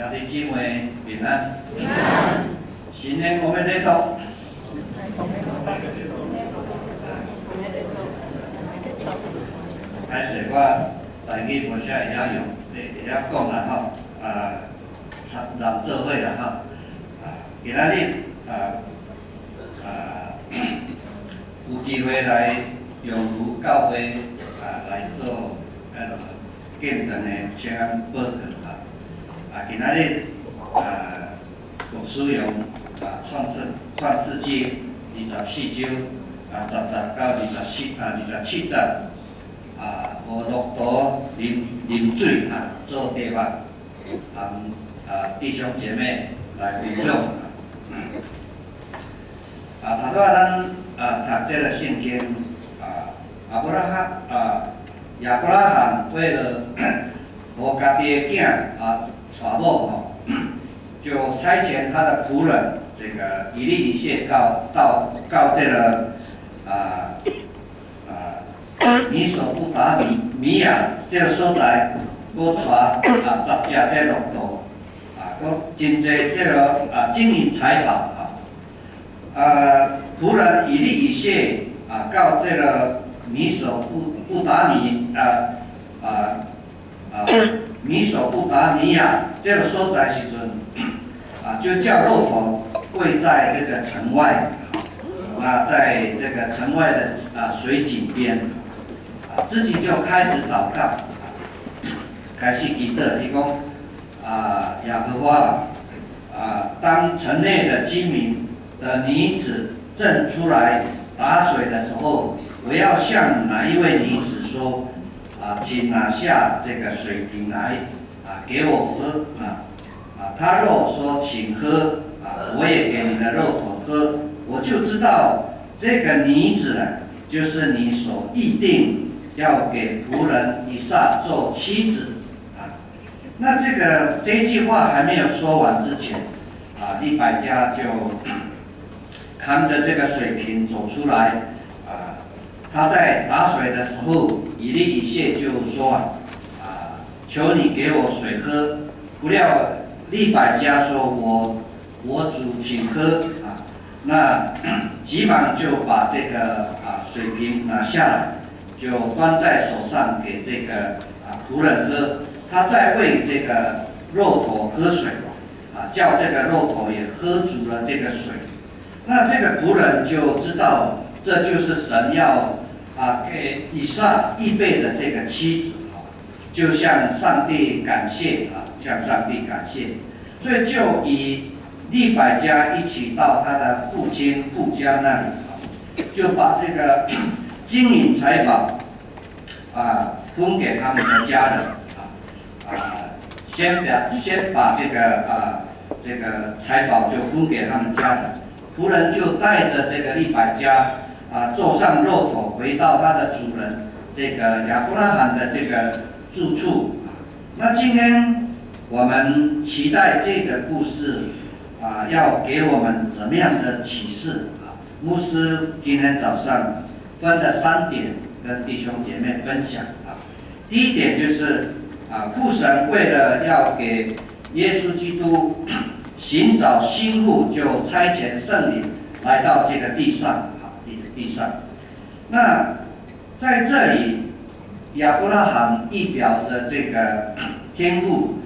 兄弟姊妹平安。平安。新年我们在读。开始我台语无啥会晓用，会会晓讲啦吼，啊，参人做伙啦吼，啊，今仔日啊啊 有机会来用福教会啊来做迄落见证的请安报告哈，啊，今仔日啊有使用啊创世创世纪二十四章啊十六到二十七啊二十七节。啊，无骆驼啉啉水啊，做地方，含啊弟兄姐妹来分享。啊，头拄仔咱啊读这个圣经啊，阿伯拉罕啊，亚伯拉罕为了和家己的囝啊娶某吼，就差遣他的仆人这个以利以谢到到到这个啊啊。米索不达米米亚这个所在，我带啊十只这骆驼，啊，我真济这个啊金银财宝啊，啊，仆人以利以谢啊到这个米索不不达米啊啊啊米索不达米亚这个所在时阵，啊就叫骆驼跪在这个城外，啊，在这个城外的啊水井边。啊自己就开始祷告，开始祈祷，伊讲啊，雅各花啊，当城内的居民的女子正出来打水的时候，我要向哪一位女子说请拿下这个水瓶来啊，给我喝啊啊，他若说请喝啊，我也给你的肉头喝，我就知道这个女子呢，就是你所预定。要给仆人以撒做妻子啊，那这个这句话还没有说完之前，啊，利百家就扛着这个水瓶走出来，他在打水的时候，以利以谢就说啊，啊求你给我水喝。不料利百家说我我主请喝啊，那 急忙就把这个啊水瓶拿下来。就端在手上给这个啊仆人喝，他在喂这个骆驼喝水，啊叫这个骆驼也喝足了这个水，那这个仆人就知道这就是神要啊给以撒预备的这个妻子啊，就向上帝感谢啊，向上帝感谢，所以就以利百家一起到他的父亲父家那里啊，就把这个。金银财宝啊，分给他们的家人啊啊，先把先把这个啊这个财宝就分给他们家人，仆人就带着这个利百家啊坐上骆驼回到他的主人这个亚伯拉罕的这个住处。那今天我们期待这个故事啊要给我们怎么样的启示啊？牧师今天早上。分了三点跟弟兄姐妹分享啊。第一点就是啊，父神为了要给耶稣基督 寻找新妇，就差遣圣灵来到这个地上地上。那在这里，亚伯拉罕意表着这个天父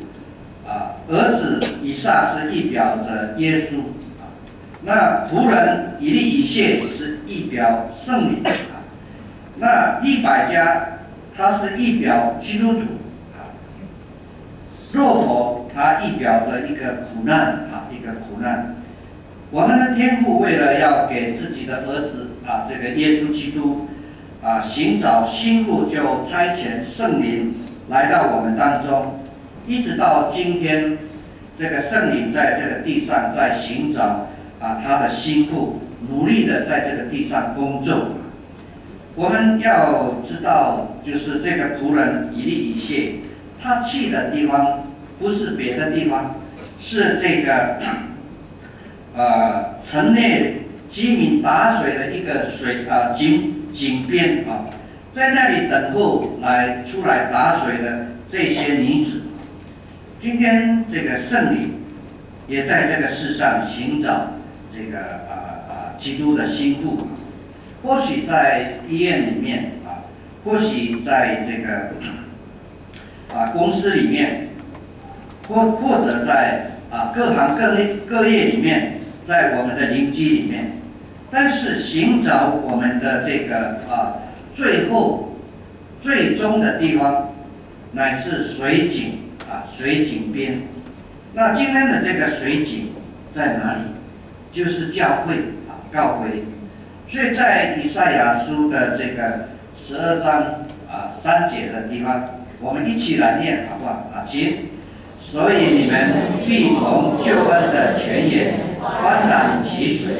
啊，儿子以撒是意表着耶稣啊。那仆人以利以谢是意表圣灵。啊那一百家，它是一表基督徒啊。骆驼，它意表着一个苦难啊，一个苦难。我们的天父为了要给自己的儿子啊，这个耶稣基督啊，寻找新妇，就差遣圣灵来到我们当中，一直到今天，这个圣灵在这个地上在寻找啊他的新妇，努力的在这个地上工作。我们要知道，就是这个仆人一利一谢，他去的地方不是别的地方，是这个呃城内居民打水的一个水啊井井边啊，在那里等候来出来打水的这些女子。今天这个圣女也在这个世上寻找这个啊啊基督的心腹，或许在医院里面啊，或许在这个啊公司里面，或或者在啊各行各业各业里面，在我们的邻居里面，但是寻找我们的这个啊最后最终的地方，乃是水井啊水井边。那今天的这个水井在哪里？就是教会啊教会。所以在以赛亚书的这个十二章啊三节的地方，我们一起来念好不好啊？请。所以你们必从救恩的泉眼欢然其水。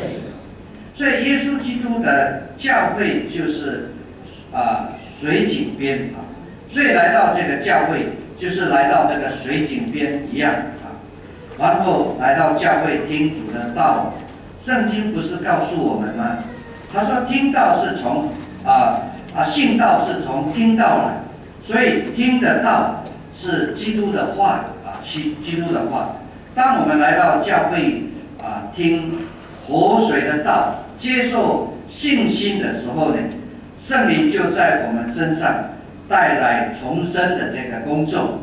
所以耶稣基督的教会就是啊水井边啊，所以来到这个教会就是来到这个水井边一样啊，然后来到教会听主的道。圣经不是告诉我们吗？他说听道是从啊啊信道是从听到来，所以听的道是基督的话啊。基基督的话，当我们来到教会啊，听活水的道，接受信心的时候呢，圣灵就在我们身上带来重生的这个工作。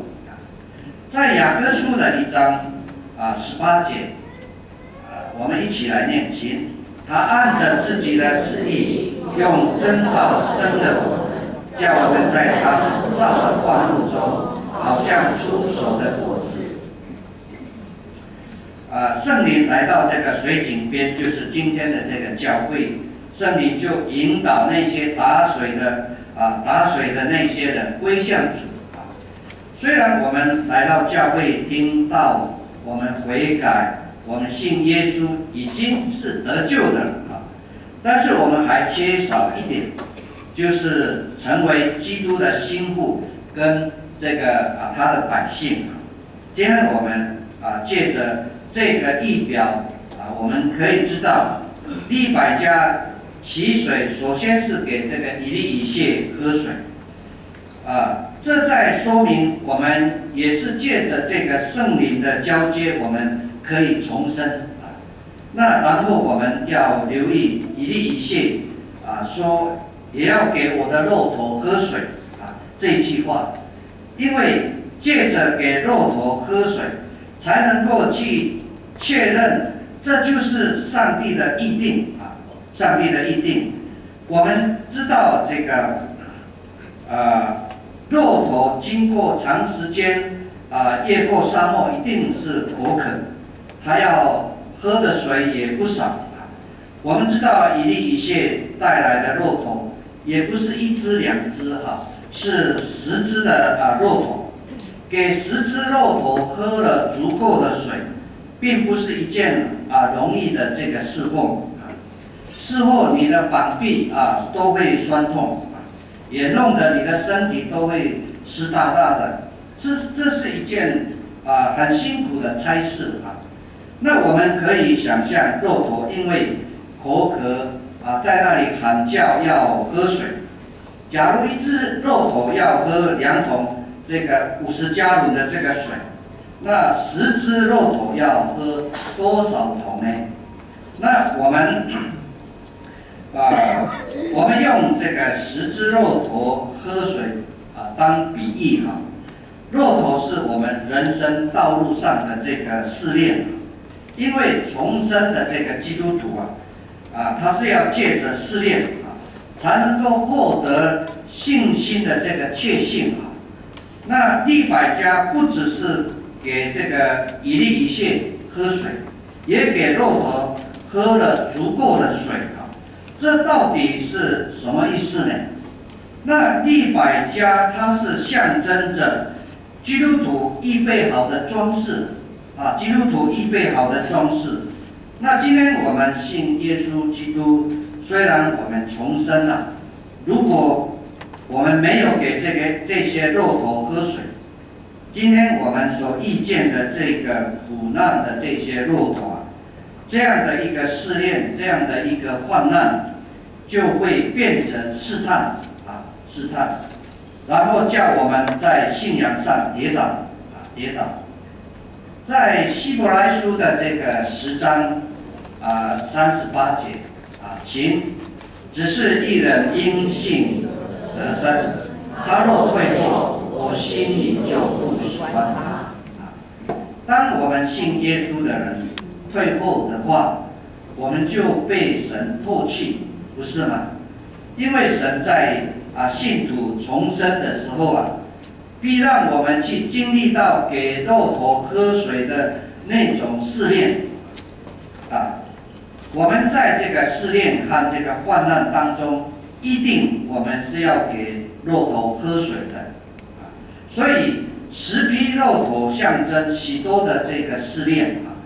在雅各书的一章啊十八节，啊，我们一起来念经。他按着自己的旨意，用真道生的我们，叫我们在他造的万物中，好像出手的啊，圣灵来到这个水井边，就是今天的这个教会，圣灵就引导那些打水的啊，打水的那些人归向主啊。虽然我们来到教会听到我们悔改，我们信耶稣已经是得救的了啊，但是我们还缺少一点，就是成为基督的心腹跟这个啊他的百姓。今天我们啊借着。这个地表啊，我们可以知道，利百家起水，首先是给这个一粒一蟹喝水，啊，这在说明我们也是借着这个圣灵的交接，我们可以重生啊。那然后我们要留意一粒一蟹啊，说也要给我的骆驼喝水啊这句话，因为借着给骆驼喝水，才能够去。确认，这就是上帝的意定啊！上帝的意定，我们知道这个，呃，骆驼经过长时间啊，越过沙漠，一定是口渴，它要喝的水也不少啊。我们知道以利以谢带来的骆驼，也不是一只两只哈，是十只的啊骆驼，给十只骆驼喝了足够的水。并不是一件啊容易的这个事奉啊，事后你的膀臂啊都会酸痛，也弄得你的身体都会湿哒哒的，这这是一件啊很辛苦的差事啊。那我们可以想象，骆驼因为口渴啊，在那里喊叫要喝水。假如一只骆驼要喝两桶这个五十加仑的这个水。那十只骆驼要喝多少桶呢？那我们 啊，我们用这个十只骆驼喝水啊当比喻哈。骆驼是我们人生道路上的这个试炼，因为重生的这个基督徒啊，啊，他是要借着试炼啊，才能够获得信心的这个确信啊。那利百家不只是。给这个以利以谢喝水，也给骆驼喝了足够的水啊！这到底是什么意思呢？那利百家它是象征着基督徒预备好的装饰啊，基督徒预备好的装饰。那今天我们信耶稣基督，虽然我们重生了，如果我们没有给这个这些骆驼喝水，今天我们所遇见的这个苦难的这些骆驼，这样的一个试炼，这样的一个患难，就会变成试探啊，试探，然后叫我们在信仰上跌倒。啊，跌倒。在希伯来书的这个十章啊三十八节啊，行只是一人因信得生，他若退后，我心里就不喜欢他。当我们信耶稣的人退后的话，我们就被神唾弃，不是吗？因为神在啊信徒重生的时候啊。必让我们去经历到给骆驼喝水的那种试炼，啊，我们在这个试炼和这个患难当中，一定我们是要给骆驼喝水的，啊，所以十匹骆驼象征许多的这个试炼啊，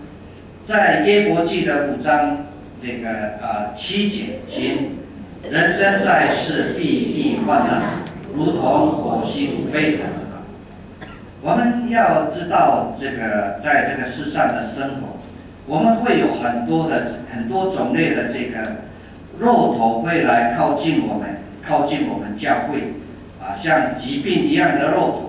在耶伯记的五章这个啊七节，经，人生在世必必患难，如同火星飞腾。我们要知道，这个在这个世上的生活，我们会有很多的很多种类的这个骆驼会来靠近我们，靠近我们教会，啊，像疾病一样的骆驼，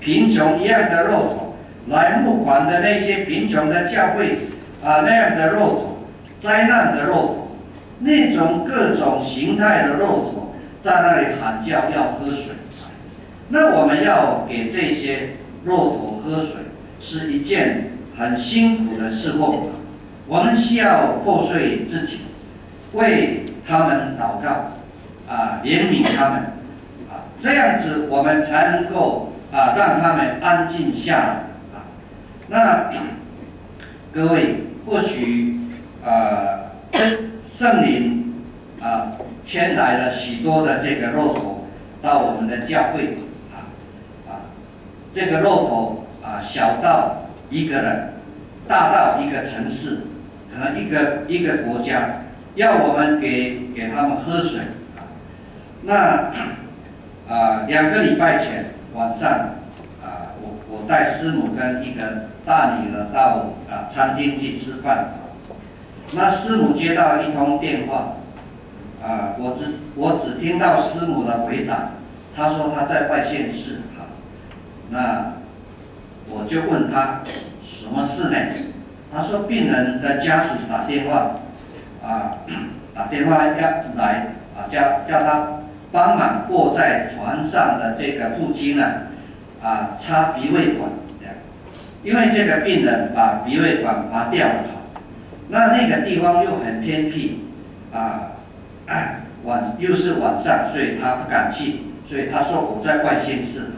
贫穷一样的骆驼，来募款的那些贫穷的教会，啊，那样的骆驼，灾难的骆驼，那种各种形态的骆驼，在那里喊叫要喝水，那我们要给这些。骆驼喝水是一件很辛苦的事后，我们需要破碎自己，为他们祷告，啊，怜悯他们，啊，这样子我们才能够啊让他们安静下来，啊，那 各位或许啊 圣灵啊牵来了许多的这个骆驼到我们的教会啊啊。这个骆驼啊，小到一个人，大到一个城市，可能一个一个国家，要我们给给他们喝水啊。那啊，两个礼拜前晚上啊，我我带师母跟一个大女儿到啊餐厅去吃饭，那师母接到一通电话，啊，我只我只听到师母的回答，她说她在外县市。那我就问他什么事呢？他说病人的家属打电话，啊，打电话要来啊，叫叫他帮忙过在床上的这个布巾呢，啊，插鼻胃管这样，因为这个病人把鼻胃管拔掉了，那那个地方又很偏僻，啊，晚又是晚上，所以他不敢去，所以他说我在外县市。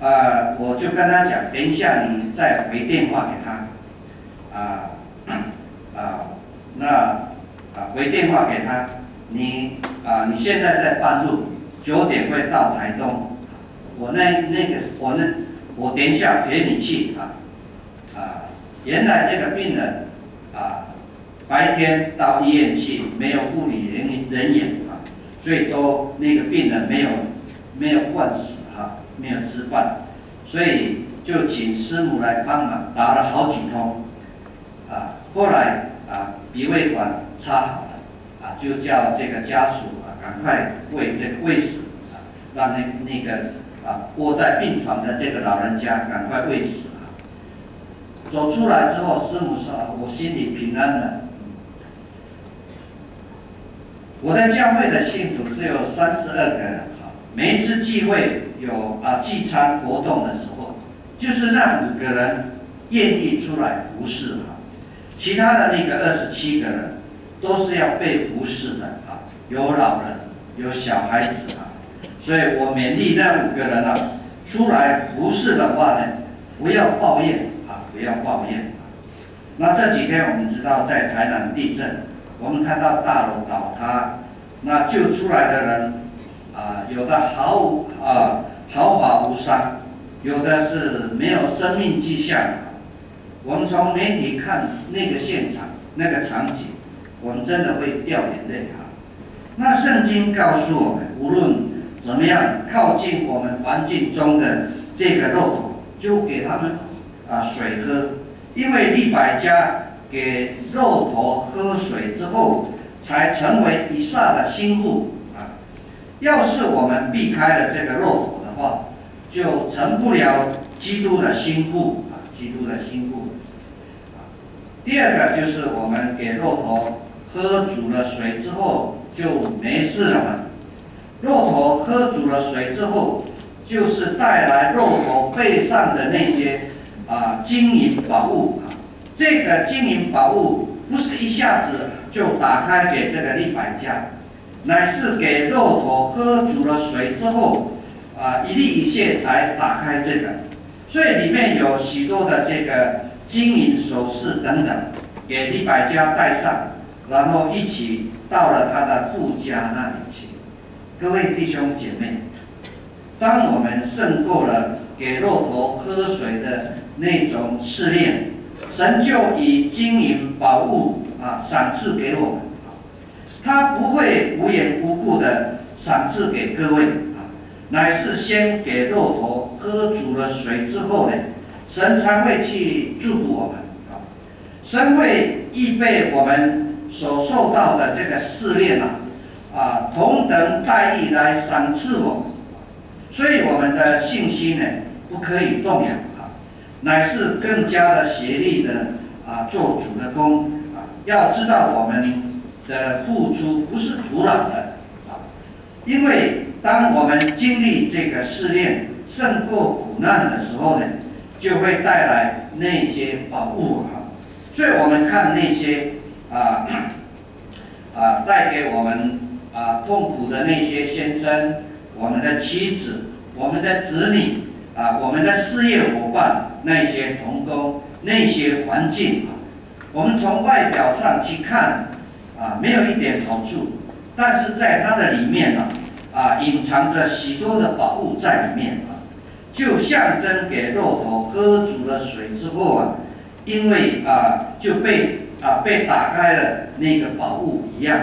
啊，我就跟他讲，等一下你再回电话给他，啊，啊，那啊回电话给他，你啊你现在在半路，九点会到台东，我那那个我那我等一下陪你去啊，啊，原来这个病人啊白天到医院去没有护理人人员啊，最多那个病人没有没有灌死。没有吃饭，所以就请师母来帮忙，打了好几通，啊，后来啊鼻胃管插好，啊就叫这个家属啊赶快喂这个喂食，啊让那那个啊窝在病床的这个老人家赶快喂食啊。走出来之后，师母说：“我心里平安了。”我在教会的信徒只有三十二个人，哈，每一次聚会。有啊，聚餐活动的时候，就是让五个人愿意出来服侍哈，其他的那个二十七个人都是要被服侍的啊，有老人，有小孩子啊，所以我勉励那五个人啊，出来服侍的话呢，不要抱怨啊，不要抱怨。那这几天我们知道在台南地震，我们看到大楼倒塌，那救出来的人啊，有的毫无啊。毫发无伤，有的是没有生命迹象。我们从媒体看那个现场、那个场景，我们真的会掉眼泪啊。那圣经告诉我们，无论怎么样靠近我们环境中的这个骆驼，就给他们啊水喝，因为利百家给骆驼喝水之后，才成为以撒的心腹啊。要是我们避开了这个骆驼，话就成不了基督的心腹啊！基督的心腹。第二个就是我们给骆驼喝足了水之后就没事了嘛。骆驼喝足了水之后，就是带来骆驼背上的那些啊金银宝物啊。这个金银宝物不是一下子就打开给这个利百家，乃是给骆驼喝足了水之后啊一粒一屑才打开这个，所以里面有许多的这个金银首饰等等。给李百家带上，然后一起到了他的故家那里去。各位弟兄姐妹，当我们胜过了给骆驼喝水的那种试炼，神就以金银宝物啊赏赐给我们。他不会无缘无故的赏赐给各位啊，乃是先给骆驼喝足了水之后呢，神才会去祝福我们啊。神会预备我们所受到的这个试炼啊，啊，同等待遇来赏赐我，所以我们的信心呢不可以动摇啊，乃是更加的协力的啊做主的工啊，要知道我们的付出不是徒劳的啊，因为当我们经历这个试炼胜过苦难的时候呢，就会带来那些宝物啊。所以我们看那些啊啊带给我们啊痛苦的那些先生，我们的妻子，我们的子女啊，我们的事业伙伴，那些同工，那些环境啊，我们从外表上去看啊，没有一点好处，但是在它的里面呢啊，隐藏着许多的宝物在里面啊，就象征给骆驼喝足了水之后啊。因为啊，就被啊被打开了那个宝物一样，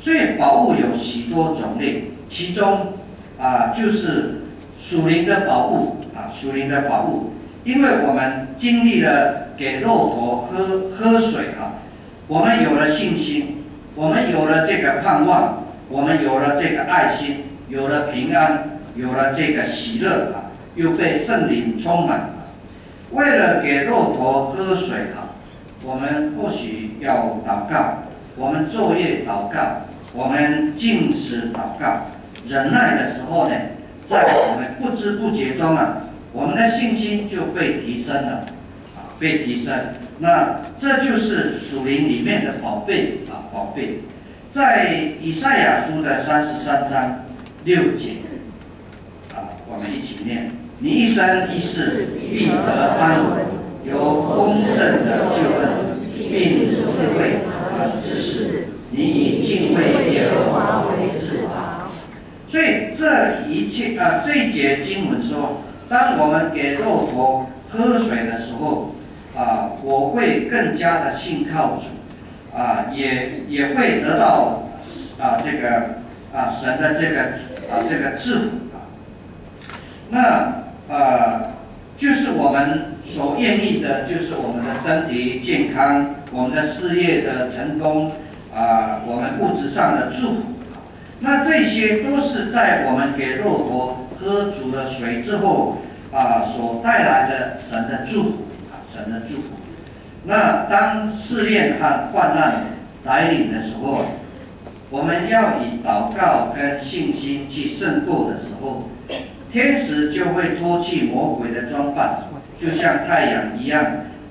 所以宝物有许多种类，其中啊就是属灵的宝物啊，属灵的宝物，因为我们经历了给骆驼喝喝水啊，我们有了信心，我们有了这个盼望，我们有了这个爱心，有了平安，有了这个喜乐啊，又被圣灵充满了。为了给骆驼喝水啊，我们或许要祷告，我们昼夜祷告，我们进食祷告，忍耐的时候呢，在我们不知不觉中啊，我们的信心就被提升了，啊，被提升。那这就是属灵里面的宝贝啊，宝贝，在以赛亚书的三十三章六节，啊，我们一起念。你一生一世必得安稳，有丰盛的救恩，并智慧和知识。你以敬畏耶和华为至宝。所以这一切啊，这一节经文说，当我们给骆驼喝水的时候，啊，我会更加的信靠主，啊，也也会得到啊这个啊神的这个啊这个智啊，那。呃，就是我们所愿意的，就是我们的身体健康，我们的事业的成功，啊，我们物质上的祝福。那这些都是在我们给骆驼喝足了水之后，啊，所带来的神的祝福，啊，神的祝福。那当试炼和患难来临的时候，我们要以祷告跟信心去胜过的时候。天使就会脱去魔鬼的装扮，就像太阳一样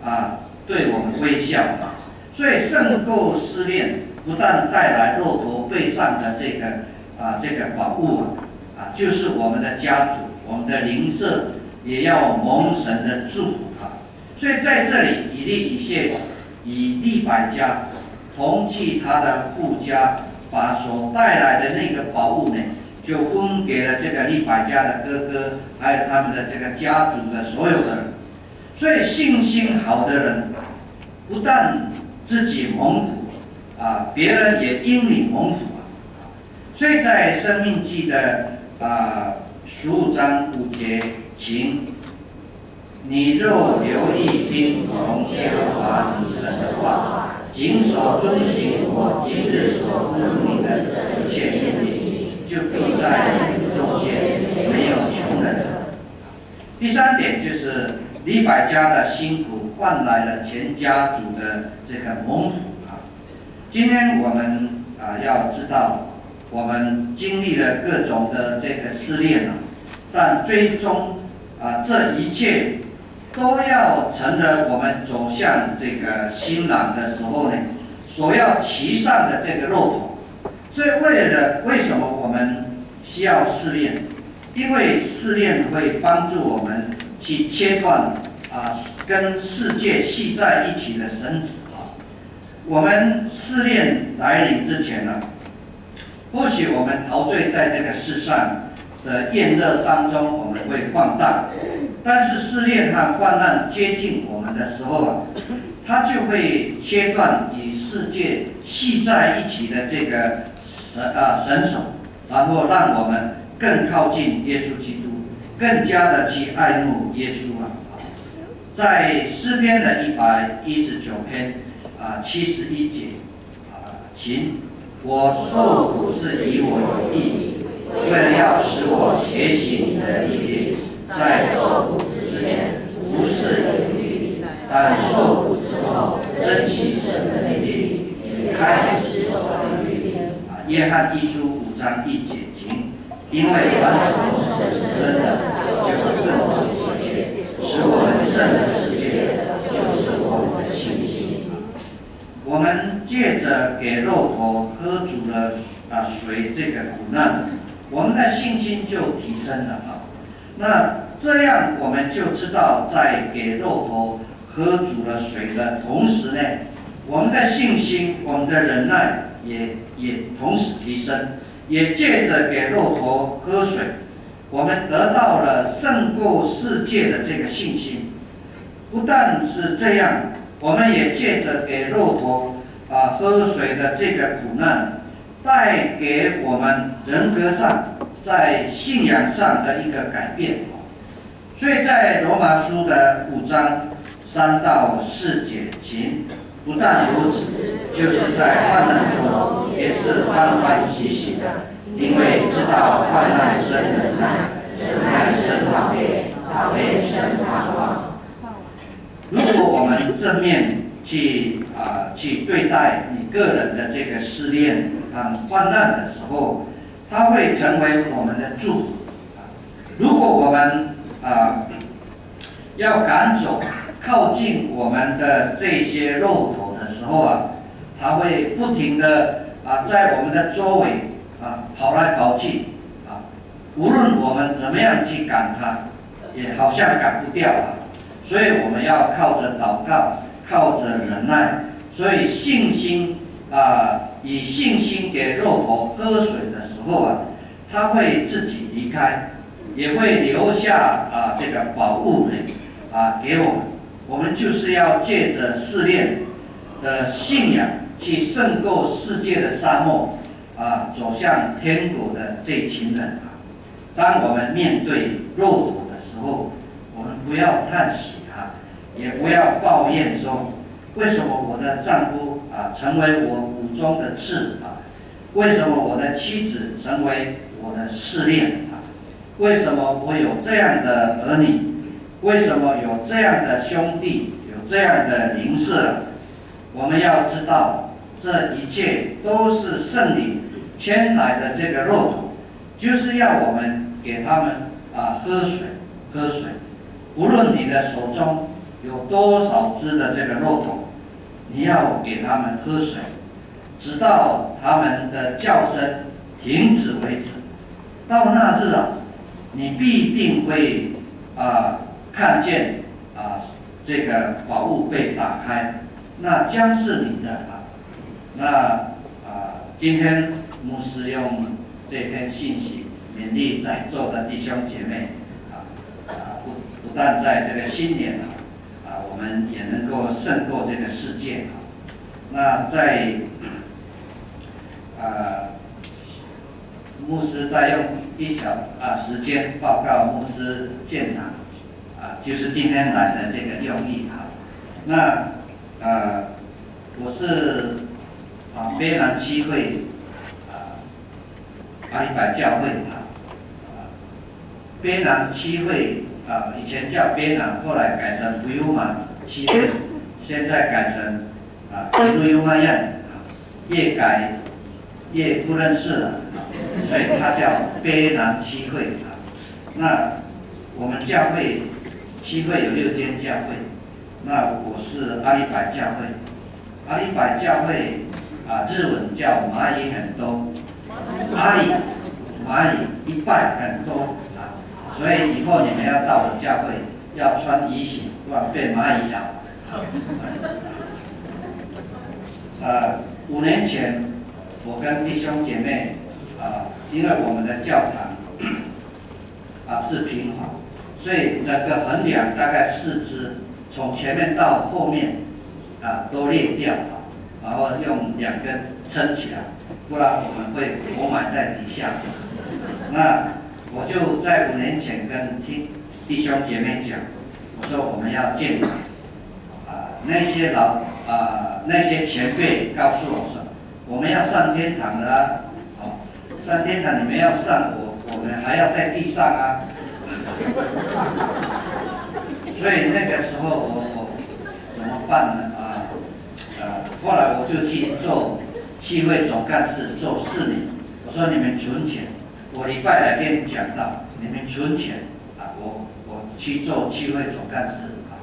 啊，对我们微笑。所以胜过失恋，不但带来骆驼背上的这个啊这个宝物啊，就是我们的家族，我们的邻舍也要蒙神的祝福啊。所以在这里，以利以谢以利百家同去他的父家，把所带来的那个宝物呢。就分给了这个利百家的哥哥，还有他们的这个家族的所有的人。所以信心好的人，不但自己蒙福啊，别人也因你蒙福啊。所以在《生命记》的啊十五章五节，请你若留意听从耶和华你神的话，谨守遵行我今日所吩你的一切命令。就必在中间没有穷人。第三点就是李百家的辛苦换来了全家族的这个蒙福啊。今天我们啊要知道，我们经历了各种的这个试炼啊，但最终啊这一切都要成了我们走向这个新郎的时候呢，所要骑上的这个骆驼。所以为了为什么我们需要试炼？因为试炼会帮助我们去切断啊跟世界系在一起的绳子啊。我们试炼来临之前呢，或许我们陶醉在这个世上的宴乐当中，我们会放荡；但是试炼和患难接近我们的时候啊，它就会切断与世界系在一起的这个神啊神手，然后让我们。更靠近耶稣基督，更加的去爱慕耶稣啊！在诗篇的一百一十九篇啊七十一节啊，请我受苦是以我有益，为了要使我学习你的律例，在受苦之前不是有虑，但受苦之后珍惜神的律例，开始。约翰一书五章一节经。因为完成神的，就是圣的世界，使我们圣的世界，就是我们的信心。我们借着给骆驼喝足了啊水这个苦难，我们的信心就提升了啊。那这样我们就知道，在给骆驼喝足了水的同时呢，我们的信心、我们的忍耐也也同时提升。也借着给骆驼喝水，我们得到了胜过世界的这个信心。不但是这样，我们也借着给骆驼啊喝水的这个苦难，带给我们人格上、在信仰上的一个改变。所以在罗马书的五章三到四节，请不但如此，就是在患难中也是欢欢喜喜的。因为知道患难生忍耐，忍耐生老练，老练生盼望。如果我们正面去啊去对待你个人的这个试炼啊患难的时候，它会成为我们的祝福。如果我们啊要赶走靠近我们的这些肉头的时候啊，它会不停的啊在我们的周围。啊，跑来跑去，啊，无论我们怎么样去赶它，也好像赶不掉啊。所以我们要靠着祷告，靠着忍耐。所以信心啊，以信心给肉头喝水的时候啊，它会自己离开，也会留下啊这个宝物呢啊给我们。我们就是要借着试炼的信仰，去胜过世界的沙漠。啊，走向天国的这群人啊！当我们面对骆驼的时候，我们不要叹息啊，也不要抱怨说，为什么我的丈夫啊成为我骨中的刺啊？为什么我的妻子成为我的试炼啊？为什么我有这样的儿女？为什么有这样的兄弟？有这样的邻舍？我们要知道，这一切都是圣灵。牵来的这个骆驼，就是要我们给他们啊喝水，喝水。无论你的手中有多少只的这个骆驼，你要给他们喝水，直到他们的叫声停止为止。到那日啊，你必定会啊看见啊这个宝物被打开，那将是你的啊。那啊今天。牧师用这篇信息勉励在座的弟兄姐妹啊啊不不但在这个新年啊啊我们也能够胜过这个世界啊。那在啊牧师再用一小啊时间报告牧师建堂啊就是今天来的这个用意啊。那呃我是啊非常机会啊。阿里白教会啊，边南七会啊，以前叫边南，后来改成不优满七会，现在改成啊不优满样，越改越不认识了，所以它叫边南七会啊。那我们教会七会有六间教会，那我是阿里百教会，阿里百教会啊，日文叫蚂蚁很多，阿里蚂蚁一拜很多啊。所以以后你们要到我教会，要穿衣鞋，不然被蚂蚁咬。呃，五年前，我跟弟兄姐妹啊，因为我们的教堂啊是平房，所以整个横梁大概四支，从前面到后面啊都裂掉啊，然后用两根撑起来，不然我们会活埋在底下。那。我就在五年前跟弟弟兄姐妹讲，我说我们要建啊，那些老啊那些前辈告诉我说，我们要上天堂了，哦，上天堂你们要上，我我们还要在地上啊，所以那个时候我我怎么办呢啊？呃，后来我就去做气会总干事做四年，我说你们存钱。我礼拜来跟你讲到，你们存钱啊，我我去做区会总干事啊。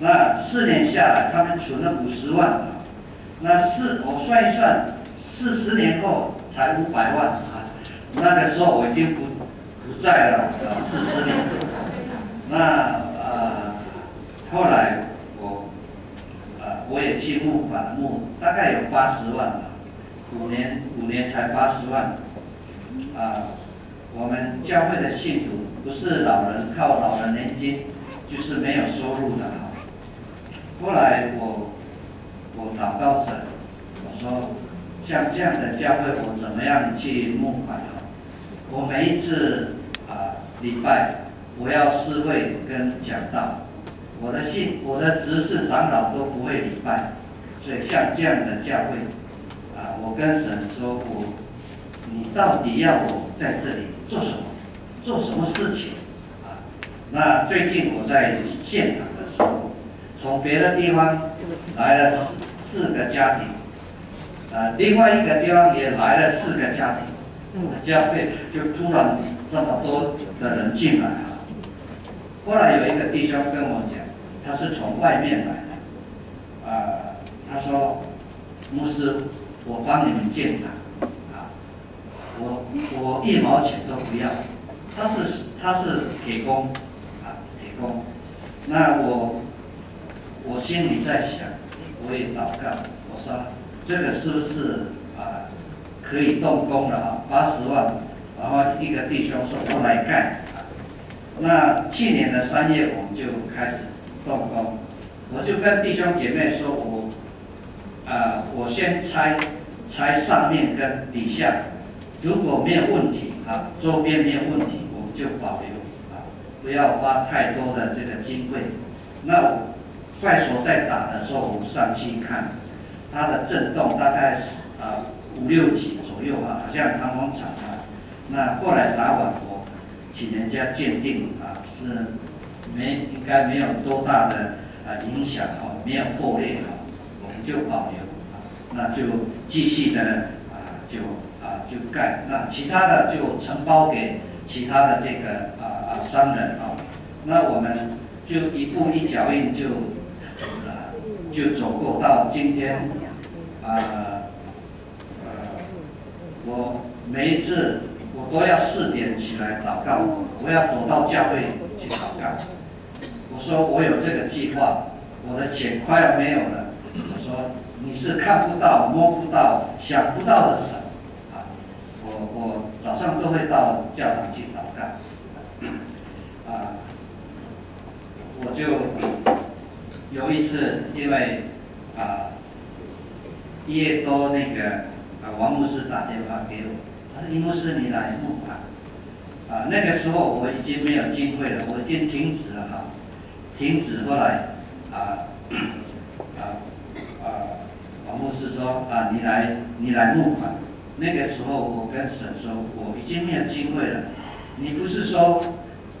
那四年下来，他们存了五十万啊。那四我算一算，四十年后才五百万啊。那个时候我已经不在了啊，四十年。那呃，后来我呃我也去募款募，大概有八十万吧，五年五年才八十万。啊，我们教会的信徒不是老人靠老人年金，就是没有收入的哈。后来我我祷告神，我说像这样的教会，我怎么样去募款哈？我每一次礼拜，我要思会跟讲道，我的信我的执事长老都不会礼拜，所以像这样的教会，啊，我跟神说我。你到底要我在这里做什么？做什么事情？啊，那最近我在现场的时候，从别的地方来了四四个家庭，啊，另外一个地方也来了四个家庭，教会就突然这么多的人进来啊。后来有一个弟兄跟我讲，他是从外面来的，啊，他说，牧师，我帮你们建堂。我我一毛钱都不要，他是他是铁工，啊铁工，那我我心里在想，我也祷告，我说这个是不是啊可以动工了啊？八十万，然后一个弟兄说我来干，那去年的三月我们就开始动工，我就跟弟兄姐妹说我啊我先拆拆上面跟底下。如果没有问题啊，周边没有问题，我们就保留啊，不要花太多的这个经费。那我快手在打的时候，我们上去看，它的震动大概是啊五六级左右啊，好像弹簧厂啊。那后来打完，我请人家鉴定啊，是没应该没有多大的啊影响哦，没有破裂哦，我们就保留啊，那就继续的啊就。啊，就盖那其他的就承包给其他的这个啊啊商人啊，那我们就一步一脚印就啊就走过到今天啊呃我每一次我都要四点起来祷告，我要躲到教会去祷告。我说我有这个计划，我的钱快要没有了。我说你是看不到、摸不到、想不到的神。我早上都会到教堂去祷告，啊，我就有一次，因为啊，一月多那个啊，王牧师打电话给我，他说：“李牧师，你来募款。”啊，那个时候我已经没有机会了，我已经停止了哈，停止。过来啊啊啊，王牧师说：“啊，你来，你来募款。”那个时候，我跟沈说，我已经没有机会了。你不是说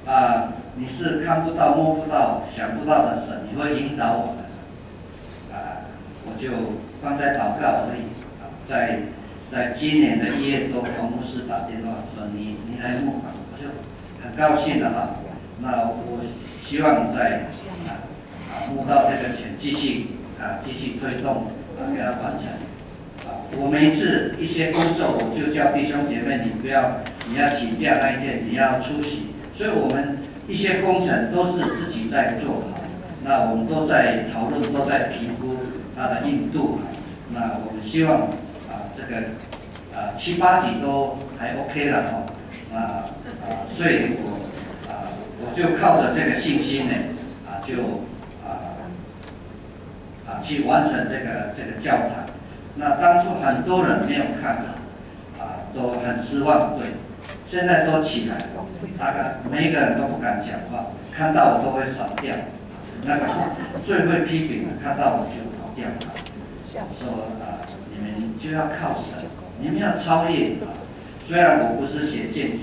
啊，你是看不到、摸不到、想不到的神，你会引导我们。啊，我就放在祷告而已。啊，在在今年的一月多，黄牧师打电话说你你来募吧，我就很高兴的哈。那我希望在啊啊牧到这个钱继续啊继续推动啊给他完成。啊，我每次一些工作，我就叫弟兄姐妹，你不要你要请假那一天你要出席。所以我们一些工程都是自己在做好，那我们都在讨论，都在评估它的硬度。那我们希望这个啊七八级都还 OK 了哦。那啊所以我啊我就靠着这个信心呢啊就啊啊去完成这个这个教堂。那当初很多人没有看到啊都很失望，对。现在都起来了，大概每一个人都不敢讲话，看到我都会扫掉。那个最会批评的，看到我就跑掉了，说啊，你们就要靠神，你们要超越啊。虽然我不是写建筑，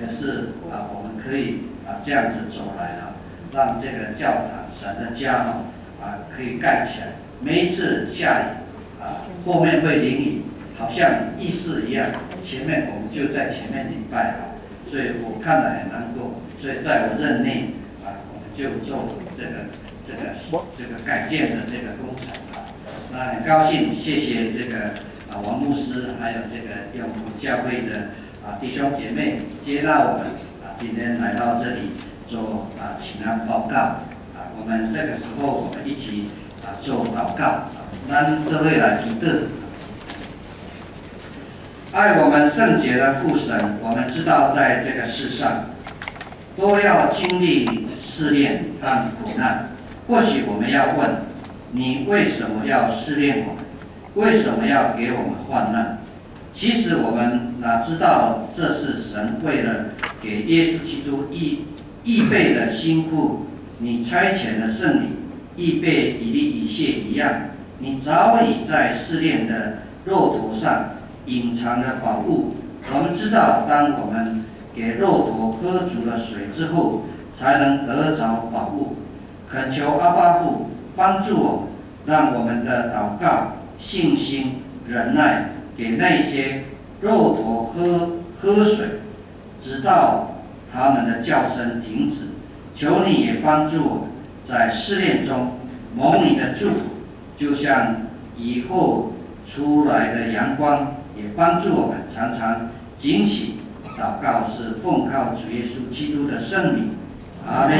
可是啊，我们可以啊这样子走来啊，让这个教堂神的家啊可以盖起来。每一次下雨啊，后面会淋雨。好像意思一样，前面我们就在前面礼拜啊，所以我看了很难过，所以在我任内啊，我们就做这个这个这个改建的这个工程，那很高兴，谢谢这个啊王牧师，还有这个永福教会的啊弟兄姐妹接纳我们啊，今天来到这里做啊请安报告啊，我们这个时候我们一起啊做祷告啊，咱这位来提的。爱我们圣洁的父神，我们知道在这个世上都要经历试炼和苦难。或许我们要问：你为什么要试炼我们？为什么要给我们患难？其实我们哪知道这是神为了给耶稣基督预预备的辛苦，你差遣的圣灵预备以利以谢一样，你早已在试炼的骆驼上。隐藏了宝物，我们知道，当我们给骆驼喝足了水之后，才能得着宝物。恳求阿巴父帮助我，让我们的祷告、信心、忍耐，给那些骆驼喝喝水，直到他们的叫声停止。求你也帮助我，在试炼中蒙你的祝福，就像以后出来的阳光。也帮助我们常常警醒祷告，是奉靠主耶稣基督的圣名，阿门。